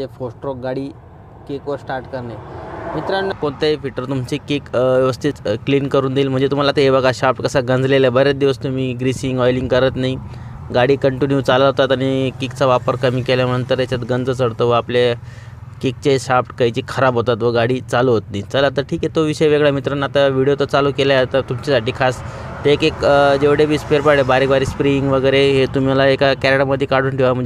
ते गाडी केकवर स्टार्ट करणे. मित्रांनो कोणताही फिटर तुमची केक व्यवस्थित क्लीन करून देईल. म्हणजे तुम्हाला ते बघा शाफ्ट कसा गंजलेला आहे. बरेच दिवस तुम्ही ग्रीसिंग ऑइलिंग करत नाही. गाडी कंटिन्यू चालवतात आणि किकचा वापर कमी केल्यानंतर याच्यात गंज चढतो व आपले किकचे शाफ्ट काहीची खराब होतात व गाडी चालू होत नाही. चला तर ठीक आहे तो विषय वेगळा मित्रांनो आता व्हिडिओ तर चालू केला आहे. आता तुमच्यासाठी खास ते एक एक जेवढे बी स्पेअर पार्ट आहे बारीक बारीक स्प्रिंग वगैरे हे तुम्हाला एका कॅरेटमध्ये काढून ठेवा. म्हणजे